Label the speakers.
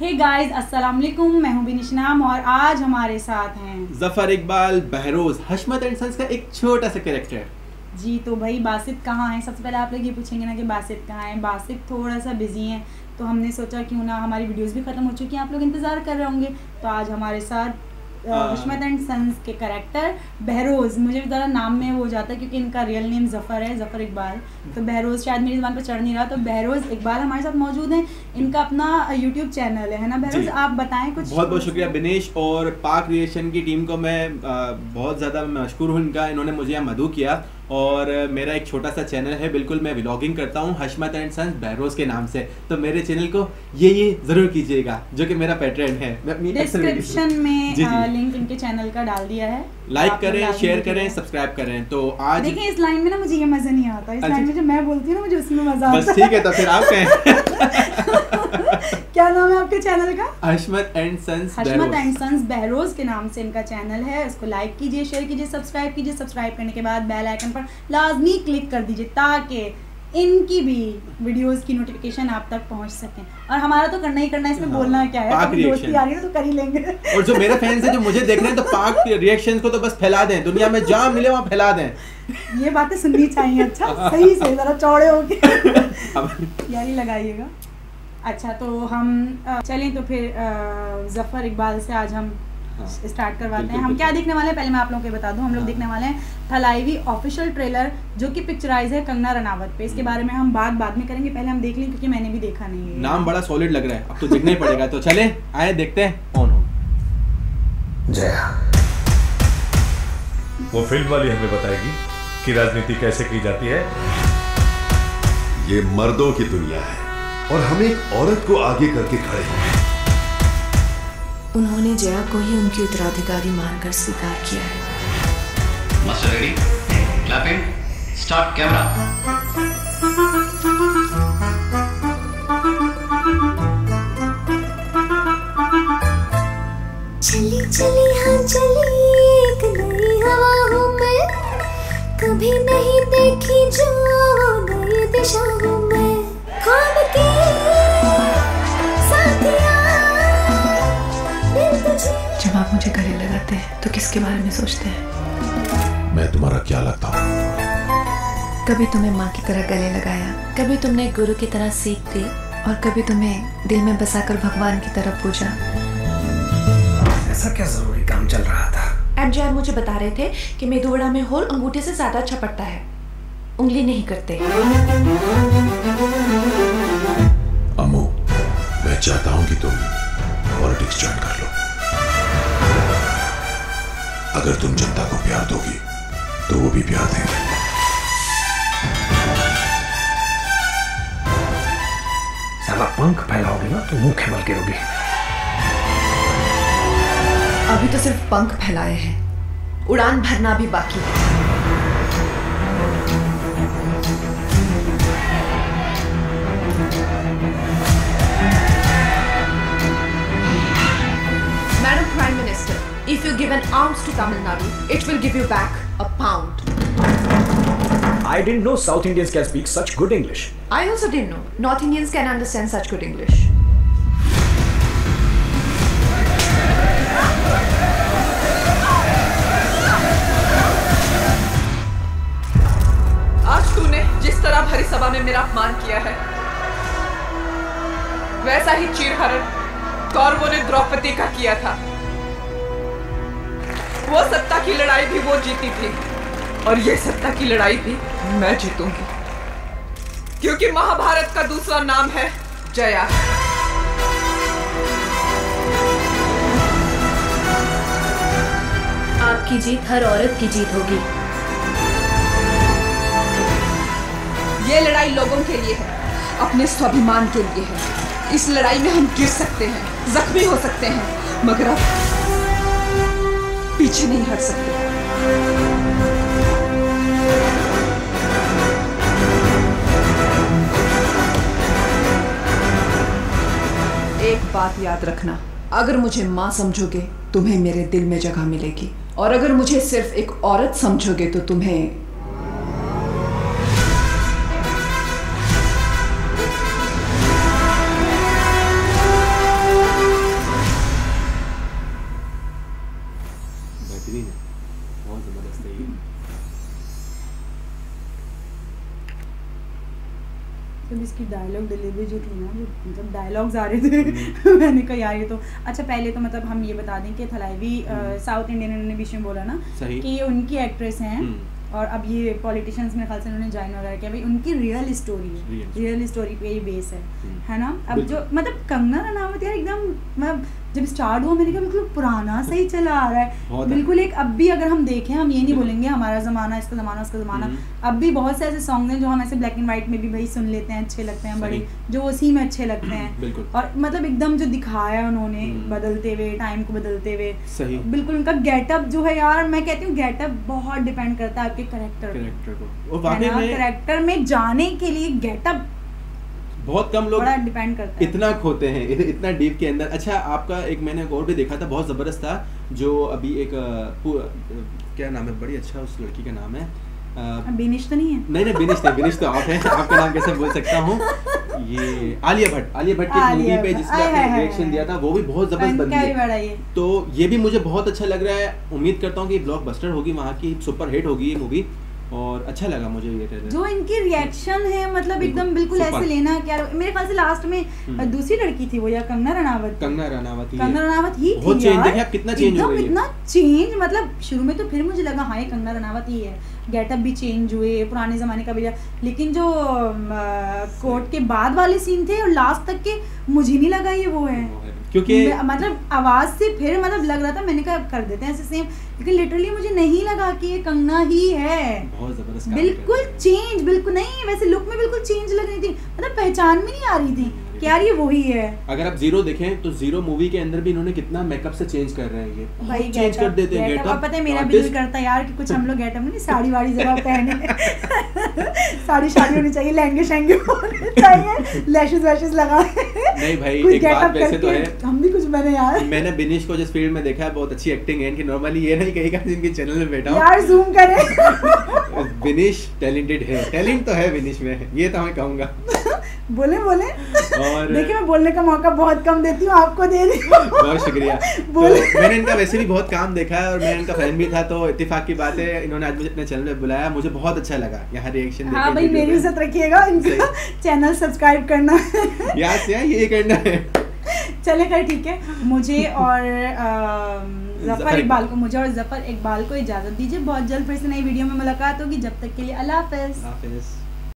Speaker 1: Hey guys अस्सलाम वालेकुम मैं हूँ बिनिशनाम और आज हमारे साथ हैं।
Speaker 2: ज़फ़र इकबाल बहरोज हशमत एंड सन्स का एक छोटा सा कैरेक्टर
Speaker 1: जी तो भाई बासित कहाँ है? सबसे पहले आप लोग ये पूछेंगे ना कि बासित कहाँ है? बासित थोड़ा सा बिज़ी हैं तो हमने सोचा क्यों ना हमारी वीडियोस भी ख़त्म हो चुकी हैं। आप लोग इंतज़ार कर रहे होंगे। तो आज हमारे साथ हशमत एंड सन्स के करेक्टर बहरोज मुझे ज़रा नाम में वो हो जाता है क्योंकि इनका रियल नेम जफ़र है जफ़र इकबाल तो बहरोज शायद मेरी ज़बान पर चढ़ नहीं रहा तो बहरोज इकबाल हमारे साथ मौजूद हैं। इनका अपना यूट्यूब चैनल है ना बहरोज आप बताएँ कुछ
Speaker 2: बहुत बहुत शुक्रिया बिनेश और पाक क्रिएशन की टीम को मैं बहुत ज़्यादा मशहूर हूँ इनका। इन्होंने मुझे यहाँ मधु किया। और मेरा एक छोटा सा चैनल है बिल्कुल मैं व्लॉगिंग करता हूँ हशमत एंड सन्स बहरोज के नाम से। तो मेरे चैनल को ये ये ज़रूर कीजिएगा जो कि मेरा पैटर्न है। मैं अपनी
Speaker 1: डिस्क्रिप्शन में
Speaker 2: जी, जी।
Speaker 1: लिंक इनके चैनल का डाल दिया है।
Speaker 2: लाइक करें शेयर करें सब्सक्राइब करें। तो आज
Speaker 1: देखिए इस लाइन में ना मुझे ये मज़ा नहीं आता। इस। लाइन में जो मैं बोलती हूँ ना मुझे उसमें मज़ा आता
Speaker 2: ठीक है। तो फिर आप कहें।
Speaker 1: क्या नाम है आपके चैनल का?
Speaker 2: Hashmat and sons
Speaker 1: Hashmat and sons Behroz के नाम से इनका चैनल है। उसको लाइक कीजिए शेयर कीजिए सब्सक्राइब कीजिए। सब्सक्राइब करने के बाद बेल आइकन पर लाजमी क्लिक कर दीजिए ताकि इनकी भी वीडियोस की नोटिफिकेशन आप तक पहुँच सके। और हमारा तो करना ही करना है इसमें
Speaker 2: हाँ,
Speaker 1: बोलना क्या है? अपनी दोस्ती आ रही है तो कर ही लेंगे।
Speaker 2: और जो मेरे फैंस हैं जो मुझे देख रहे हैं तो पाक रिएक्शंस को तो बस फैला दें। दुनिया में जहाँ मिले वहाँ फैला दें।
Speaker 1: ये बातें सुननी चाहिए अच्छा? सही से जरा चौड़े होके। यारी लगाइएगा। अच्छा तो हम चलें तो फिर ज़फ़र इकबाल से आज हम
Speaker 2: हाँ।
Speaker 1: स्टार्ट करवाते हैं। हम क्या देखने वाले हैं? पहले मैं आप लोगों को बता दूँ। हम लोग
Speaker 2: हाँ।
Speaker 1: देखने वाले हैं थलाईवी ऑफिशियल ट्रेलर जो कि पिक्चराइज है कंगना रनावत पे। इसके बारे में हम बात बाद में करेंगे। पहले हम देख लें क्योंकि मैंने भी देखा नहीं है।
Speaker 2: नाम बड़ा सॉलिड लग रहा है। अब तो देखना ही पड़ेगा। तो चले आए देखते हैं ऑन हो?
Speaker 3: जया।
Speaker 4: वो फ़ील्ड वाली हमें बताएगी कि राजनीति कैसे की जाती है।
Speaker 5: ये मर्दों की दुनिया है। और हम एक औरत को आगे करके खड़े हैं
Speaker 6: उन्होंने जया को ही उनकी उत्तराधिकारी मानकर स्वीकार किया है
Speaker 7: Master ready? Clapping. Start camera.
Speaker 8: चली चली हाँ चली एक नई हवाओं में कभी नहीं देखी जो नई दिशाओं
Speaker 6: तो बारे में सोचते हैं।
Speaker 5: मैं तुम्हारा क्या लगता हूँ?
Speaker 6: कभी तुम्हें माँ की तरह गले लगाया कभी तुमने गुरु की तरह सीख दी और कभी तुम्हें दिल में बसाकर भगवान की तरफ़ पूजा।
Speaker 3: ऐसा क्या ज़रूरी काम चल रहा था?
Speaker 6: एम मुझे बता रहे थे कि मेदुवड़ा में होल अंगूठे से ज़्यादा अच्छा पड़ता है उंगली नहीं करते।
Speaker 5: अमू मैं चाहता हूँ कि तुम पॉलिटिक्स ज्वाइन कर लो। अगर तुम जनता को प्यार दोगी तो वो भी प्यार देंगे।
Speaker 3: साला पंख फैलाओगे ना तो मुँह खेमल गिरोगी
Speaker 6: अभी तो सिर्फ़ पंख फैलाए हैं। उड़ान भरना भी बाकी है। You give an ounce to Tamil Nadu, it will give you back a pound.
Speaker 3: I didn't know South Indians can speak such good English.
Speaker 6: I also didn't know North Indians can understand such good English.
Speaker 9: आज तूने जिस तरह भरी सभा में मेरा अपमान किया है वैसा ही चीरहरण कौरवों ने द्रौपदी का किया था वो सत्ता की लड़ाई भी वो जीती थी। और ये सत्ता की लड़ाई भी मैं जीतूँगी। क्योंकि महाभारत का दूसरा नाम है जया।
Speaker 8: आपकी जीत हर औरत की जीत होगी।
Speaker 9: ये लड़ाई लोगों के लिए है अपने स्वाभिमान के लिए है। इस लड़ाई में हम गिर सकते हैं जख्मी हो सकते हैं मगर अब पीछे नहीं हट सकते। एक बात याद रखना, अगर मुझे माँ समझोगे, तुम्हें मेरे दिल में जगह मिलेगी। और अगर मुझे सिर्फ़ एक औरत समझोगे तो तुम्हें
Speaker 1: डायलॉग डिलीवरी जो थी ना मतलब डायलॉग्स आ रहे थे। मैंने कहा यार ये तो अच्छा पहले तो मतलब हम ये बता दें कि थलाइवी साउथ इंडियन इन्होंने बीच में बोला ना कि ये उनकी एक्ट्रेस हैं
Speaker 2: हम्म।
Speaker 1: और अब ये पॉलिटिशियंस मेरे ख्याल से उन्होंने ज्वाइन वगैरह किया भाई उनकी रियल स्टोरी है। रियल स्टोरी पे ये बेस है।
Speaker 2: हम्म।
Speaker 1: है ना? अब जो मतलब कंगना रनावत यार एकदम मतलब जब स्टार्ट हुआ मैंने कहा बिल्कुल पुराना सही चला आ रहा है। बिल्कुल एक अब भी अगर हम देखें हम ये नहीं बोलेंगे हमारा ज़माना इसका ज़माना उसका ज़माना।
Speaker 2: हम्म।
Speaker 1: अब भी बहुत से ऐसे सॉन्ग हैं जो हम ऐसे ब्लैक एंड व्हाइट में भी भाई सुन लेते हैं अच्छे लगते हैं बड़े जो उसी में अच्छे लगते हैं। और मतलब एकदम जो दिखाया उन्होंने
Speaker 2: हम्म।
Speaker 1: बदलते हुए टाइम को बदलते हुए। बिल्कुल उनका गेटअप जो है यार मैं कहती हूँ गेटअप बहुत डिपेंड करता है आपके करेक्टर
Speaker 2: करेक्टर में
Speaker 1: जाने के लिए गेटअप
Speaker 2: बहुत कम लोग
Speaker 1: डिपेंड करता है।
Speaker 2: इतना खोते हैं इत- इतना डीप के अंदर। अच्छा आपका एक मैंने एक और भी देखा था बहुत ज़बरदस्त था जो अभी एक क्या नाम है बड़ी अच्छा उस लड़की का नाम है
Speaker 1: बिनिश तो नहीं है?
Speaker 2: नहीं नहीं बिनिश नहीं बिनिश तो आप हैं आपका नाम कैसे बोल सकता हूँ? ये आलिया भट्ट आलिया भट्ट की मूवी पे
Speaker 1: आय,
Speaker 2: आपने रिएक्शन दिया था वो भी बहुत ज़बरदस्त
Speaker 1: भी
Speaker 2: है तो ये भी मुझे बहुत अच्छा लग रहा है उम्मीद करता हूँ कि ब्लॉकबस्टर होगी वहाँ की सुपर हिट होगी ये मूवी और अच्छा लगा मुझे ये ट्रेलर
Speaker 1: जो इनकी रिएक्शन है मतलब एकदम बिल्कुल ऐसे लेना क्या मेरे ख्याल से लास्ट में
Speaker 2: हम्म।
Speaker 1: दूसरी लड़की थी वो या कंगना रनावत
Speaker 2: कंगना रनावत ही
Speaker 1: कंगना। रनावत ही थी यार।
Speaker 2: कितना चेंज हो
Speaker 1: एकदम
Speaker 2: गई।
Speaker 1: इतना चेंज मतलब शुरू में तो फिर मुझे लगा हाँ ये कंगना रनावत ही है गेटअप भी चेंज हुए पुराने जमाने का भी लेकिन जो कोर्ट के बाद वाले सीन थे और लास्ट तक के मुझे नहीं लगा ये वो है।
Speaker 2: क्योंकि
Speaker 1: मतलब आवाज़ से फिर मतलब लग रहा था मैंने कहा कर देते हैं ऐसे सेम लेकिन लिटरली मुझे नहीं लगा कि ये कंगना ही है।
Speaker 2: बहुत ज़बरदस्त
Speaker 1: बिल्कुल चेंज बिल्कुल नहीं वैसे लुक में बिल्कुल चेंज लग रही थी। मतलब पहचान में नहीं आ रही थी। कि यार ये वही है?
Speaker 2: अगर आप ज़ीरो देखें तो ज़ीरो मूवी के अंदर भी इन्होंने कितना मेकअप से चेंज कर रहे हैं ये।
Speaker 1: भाई
Speaker 2: चेंज कर देते हैं
Speaker 1: गेटअप पता है मेरा भी दिल करता है यार कि कुछ हम लोग गेटअप में साड़ी वाड़ी जरा पहने। साड़ी शाड़ी होनी चाहिए लहंगे शहंगे होने चाहिए लैशेस वैशेस लगा।
Speaker 2: नहीं भाई एक बात वैसे तो है।
Speaker 1: हम भी बने यार।
Speaker 2: मैंने बिनिश को जिस फ़ील्ड में देखा है बहुत अच्छी एक्टिंग है इनकी नॉर्मली ये नहीं कहेगा जिनके चैनल में बैठा
Speaker 1: यार जूम करें।
Speaker 2: हूँ बिनिश टैलेंटेड है। टैलेंट तो है बिनिश में ये तो मैं कहूँगा।
Speaker 1: बोले बोले।
Speaker 2: और
Speaker 1: देखिए मैं बोलने का मौका बहुत कम देती हूँ आपको दे रही हूँ।
Speaker 2: बहुत शुक्रिया। तो
Speaker 1: बोले।
Speaker 2: मैंने इनका वैसे भी बहुत काम देखा है और मैं इनका फ़ैन भी था तो इत्तेफाक की बात है इन्होंने आज मुझे अपने चैनल पे बुलाया मुझे बहुत अच्छा लगा। यहाँ रिएक्शन
Speaker 1: हाँ भाई मेरी इज़्ज़त रखिएगा इनका चैनल सब्सक्राइब करना।
Speaker 2: याद से ये करना है।
Speaker 1: चले खैर ठीक है। मुझे और
Speaker 2: ज़फ़र
Speaker 1: इकबाल। को मुझे और ज़फ़र इकबाल को इजाज़त दीजिए। बहुत जल्द फिर से नई वीडियो में मुलाकात होगी। जब तक के लिए अल्लाह
Speaker 2: हाफिज़।